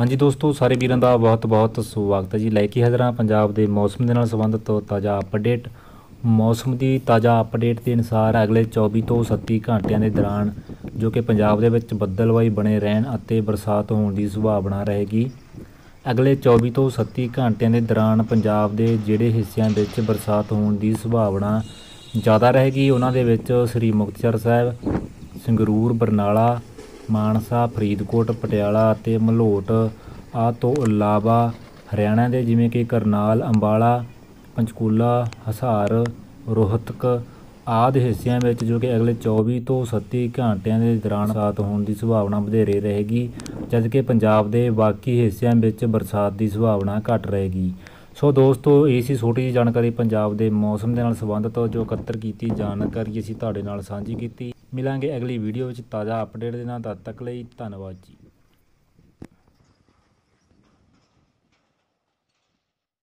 ਹਾਂਜੀ ਦੋਸਤੋ, ਸਾਰੇ ਵੀਰਾਂ ਦਾ ਬਹੁਤ-ਬਹੁਤ ਸਵਾਗਤ ਹੈ ਜੀ। ਲੈ ਕੇ ਹਾਜ਼ਰ ਹਾਂ ਪੰਜਾਬ ਦੇ ਮੌਸਮ ਦੇ ਨਾਲ ਸੰਬੰਧਿਤ ਤਾਜ਼ਾ ਅਪਡੇਟ ਮੌਸਮ ਦੀ ਤਾਜ਼ਾ ਅਪਡੇਟ ਦੇ ਅਨੁਸਾਰ ਅਗਲੇ 24 ਤੋਂ 37 ਘੰਟਿਆਂ ਦੇ ਦੌਰਾਨ ਜੋ ਕਿ ਪੰਜਾਬ ਦੇ ਵਿੱਚ ਬੱਦਲਵਾਈ ਬਣੇ ਰਹਿਣ ਅਤੇ ਬਰਸਾਤ ਹੋਣ ਦੀ ਸੰਭਾਵਨਾ ਰਹੇਗੀ। ਅਗਲੇ 24 ਤੋਂ 37 ਘੰਟਿਆਂ ਦੇ ਦੌਰਾਨ ਪੰਜਾਬ ਦੇ ਜਿਹੜੇ ਹਿੱਸਿਆਂ ਵਿੱਚ ਬਰਸਾਤ ਹੋਣ ਦੀ ਸੰਭਾਵਨਾ ਜ਼ਿਆਦਾ ਰਹੇਗੀ। ਉਹਨਾਂ ਦੇ ਵਿੱਚ ਸ੍ਰੀ ਮੁਕਤਸਰ ਸਾਹਿਬ, ਸੰਗਰੂਰ, ਬਰਨਾਲਾ ਮਾਨਸਾ, ਫਰੀਦਕੋਟ, ਪਟਿਆਲਾ ਅਤੇ ਮਲੋਟ, ਆ ਤੋਂ ਇਲਾਵਾ ਹਰਿਆਣਾ ਦੇ ਜਿਵੇਂ ਕਿ ਕਰਨਾਲ, ਅੰਬਾਲਾ, ਪੰਚਕੂਲਾ, ਹਿਸਾਰ, ਰੋਹਤਕ ਆਦਿ ਹਿੱਸਿਆਂ ਵਿੱਚ ਜੋ ਕਿ ਅਗਲੇ 24 ਤੋਂ 37 ਘੰਟਿਆਂ ਦੇ ਦੌਰਾਨ ਬਰਸਾਤ ਹੋਣ ਦੀ ਸੰਭਾਵਨਾ ਵਧੇਰੇ ਰਹੇਗੀ ਜਦਕਿ ਪੰਜਾਬ ਦੇ ਬਾਕੀ ਹਿੱਸਿਆਂ ਵਿੱਚ ਬਰਸਾਤ ਦੀ ਸੰਭਾਵਨਾ ਘੱਟ ਰਹੇਗੀ। ਸੋ ਦੋਸਤੋ, ਇਹ ਸੀ ਛੋਟੀ ਜਿਹੀ ਜਾਣਕਾਰੀ ਪੰਜਾਬ ਦੇ ਮੌਸਮ ਦੇ ਨਾਲ ਸੰਬੰਧਿਤ ਜੋ ਇਕੱਤਰ ਕੀਤੀ ਜਾਣਕਾਰੀ ਅਸੀਂ ਤੁਹਾਡੇ ਨਾਲ ਸਾਂਝੀ ਕੀਤੀ। ਮਿਲਾਂਗੇ ਅਗਲੀ ਵੀਡੀਓ ਵਿੱਚ ਤਾਜ਼ਾ ਅਪਡੇਟ ਦੇ ਨਾਲ ਤਦ ਤੱਕ ਲਈ ਧੰਨਵਾਦ ਜੀ।